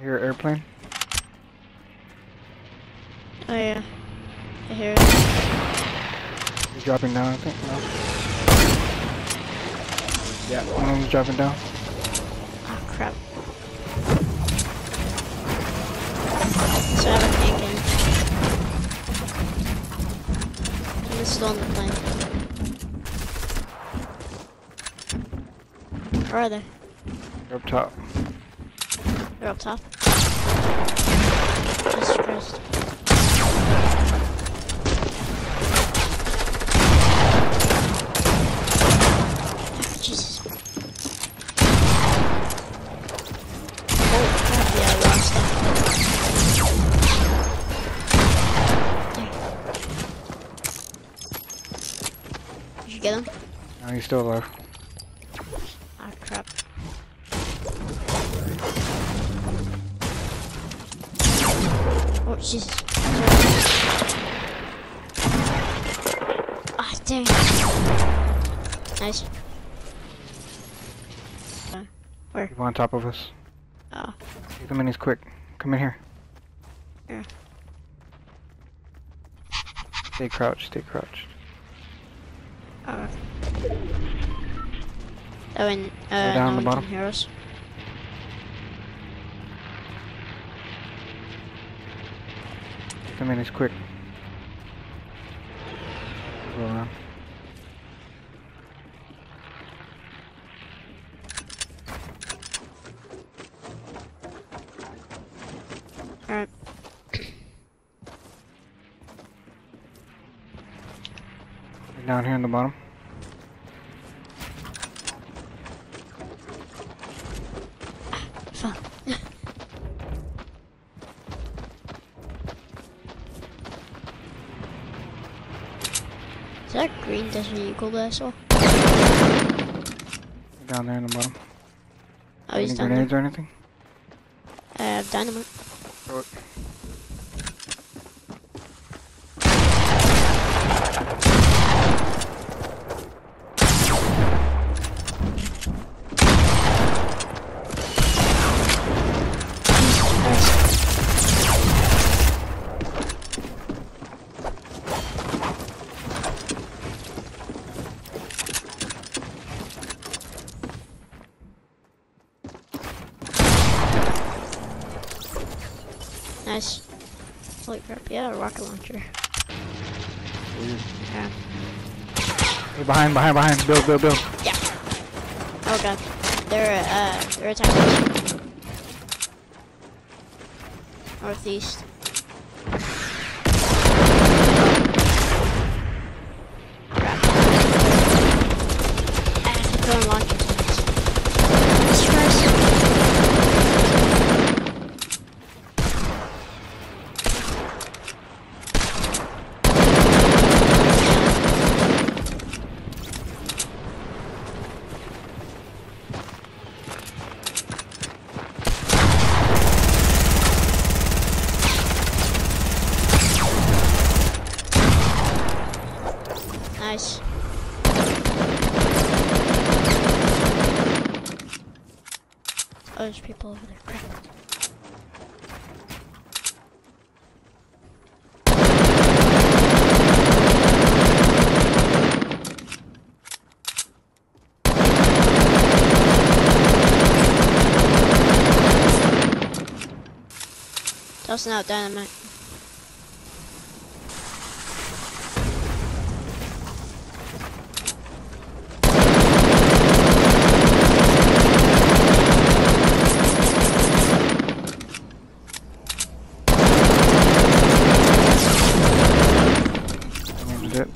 Hear airplane? Oh yeah. I hear it. He's dropping down, I think. No. Yeah, one of them's dropping down. Oh crap. So I have a tank in. I'm still on the plane. Where are they? They're up top. They're up top. Jesus Christ. Jesus. Oh, crap, yeah, I lost it. Did you get him? No, he's still alive. Oh, Jesus. Ah, dang. Nice. Uh, where? He's on top of us. Oh, Get the minis quick. Come in here. Yeah. Stay crouched, stay crouched. oh. Oh, and, uh, down no the bottom. can Get the quick. Go around. Alright. Down here in the bottom. Green desert eagle that I saw? They're down there in the bottom. Oh, he's Any down there. grenades or anything? I have dynamite. Throw it. Nice. Holy crap, yeah, a rocket launcher. Weird. Yeah. Hey, behind, behind, behind. Build, build, build. Yeah. Oh god. They're, uh, they're attacking. Northeast. Crap. Ah, they're throwing launchers at us. Jesus Christ. Nice. Oh, there's people over there. Crap. Tossing out dynamite. Named it.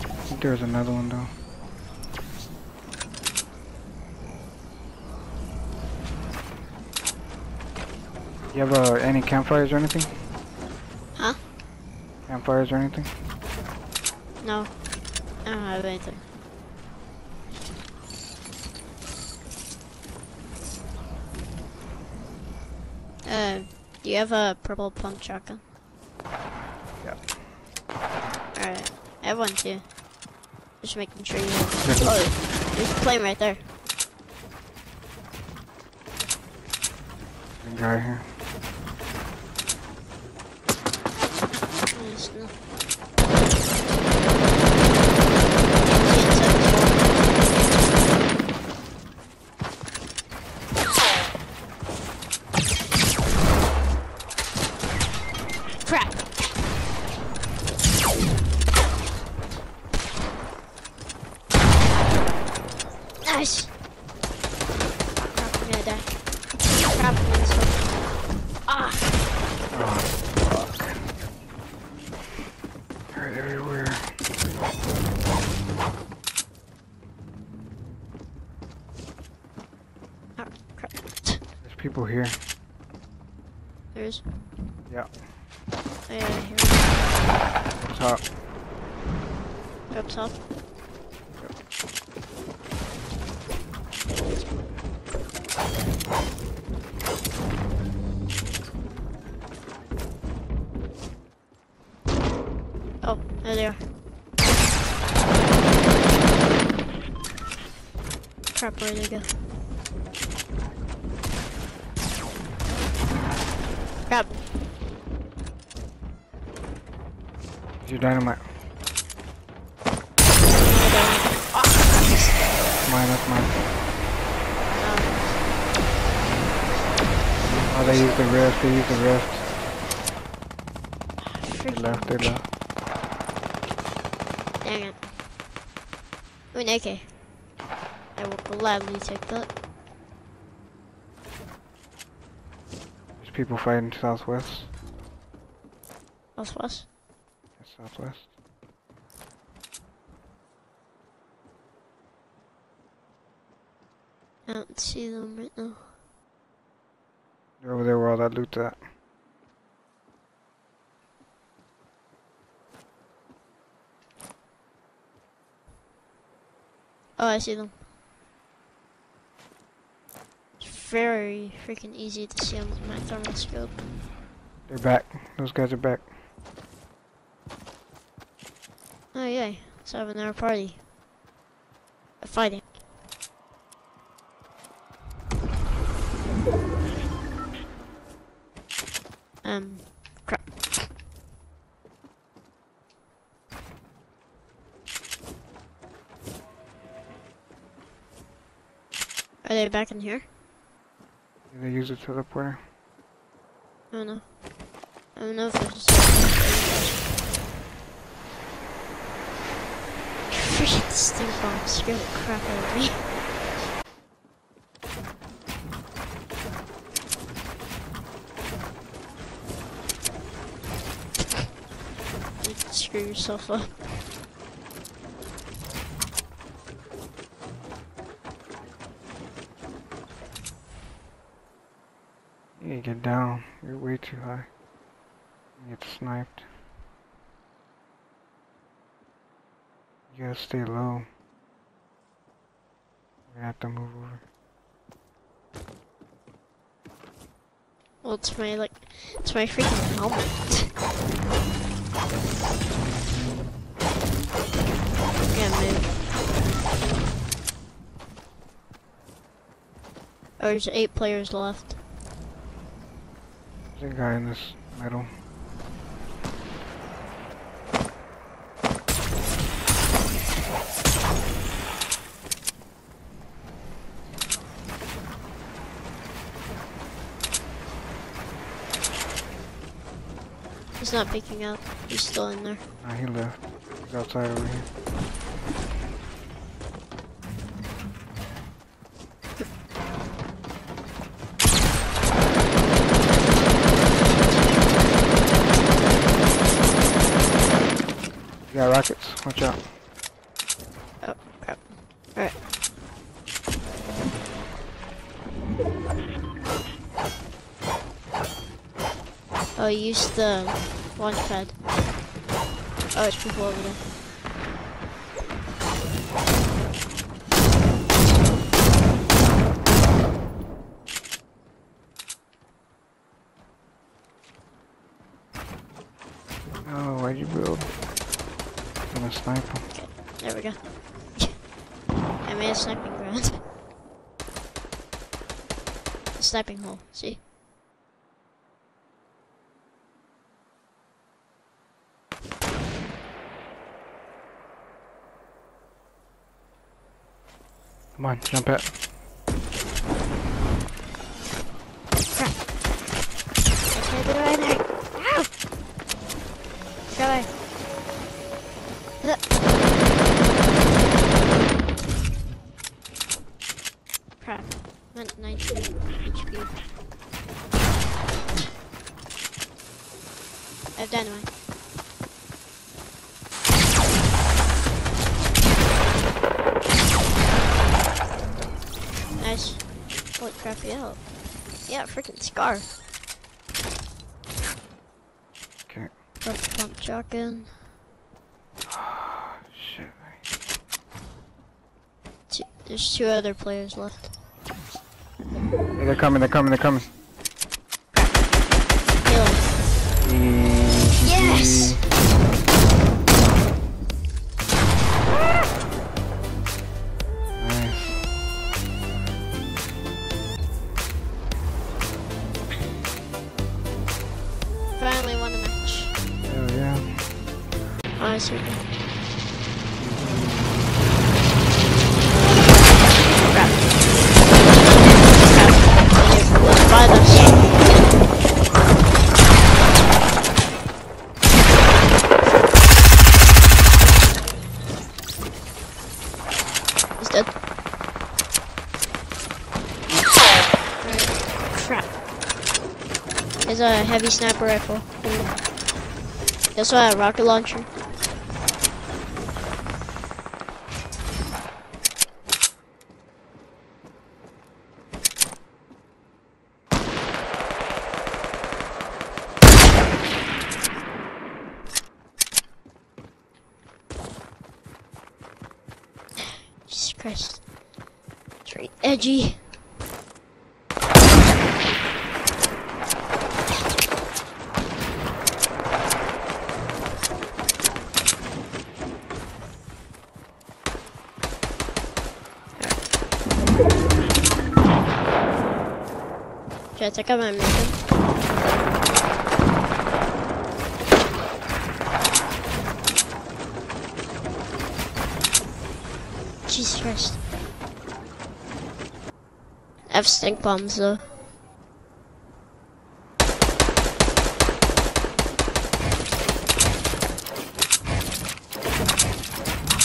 I think there's another one though. You have uh, any campfires or anything? Huh? Campfires or anything? No. I don't have anything. Uh, do you have a purple pump shotgun? Yeah. Alright. I have one too. Just making sure you know. oh, there's a plane right there. Right here. Nice. Crap, I'm gonna die. Crap, I'm gonna die. Ah. Oh, fuck. They're everywhere. Ah, crap. There's people here. There's. Yeah. Oh, yeah, here we Top. Up top. Oh, there they. Crap, where'd they go? Crap. Your dynamite. Mine, that's mine. Oh, oh they used the rift. They used the rift. They left. They left. Dang it. Ooh, an AK. I will gladly take that. There's people fighting southwest. Southwest. Yes, southwest. I don't see them right now. They're over there where all that loot's at. Oh, I see them. It's very freaking easy to see them with my thermal scope. They're back. Those guys are back. Oh, yay. Let's have another party. Uh, Fighting. Um, they back in here? They use a teleporter. I don't know. I don't know if there's a Freaking stink bomb scared the crap out of me. You screw yourself up. Get down. You're way too high. You get sniped. You gotta stay low. We're gonna have to move over. Well, it's my, like, it's my freaking helmet. Yeah, move. Oh, there's eight players left. There's a guy in this middle. He's not picking up. He's still in there. Nah, he left. He's outside over here. You got rockets. Watch out. Oh, crap. Alright. Oh, use the launch pad. Oh, it's people over there. Oh, why'd you build? from a sniper. There we go. I made a sniping ground. A sniping hole, see? Come on, jump it. I'm at 19 HP. I have dynamite. Nice. Holy crap, yeah. Yeah, freaking scar. Okay. The pump shotgun. Shit. Two, there's two other players left. Hey, they're coming, they're coming, they're coming. Yes! Heavy sniper rifle. He also had a rocket launcher. Jesus Christ. It's very edgy. I check out my mission? Jesus Christ. I have stink bombs though.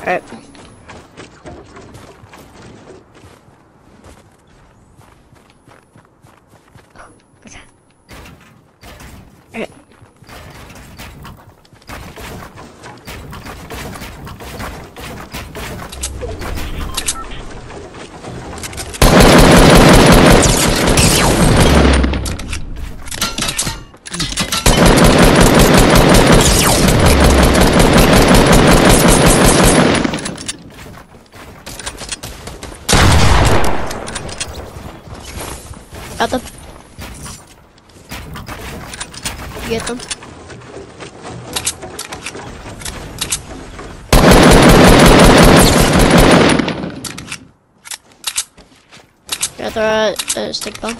Alright. Get them. The uh, uh, stick bomb.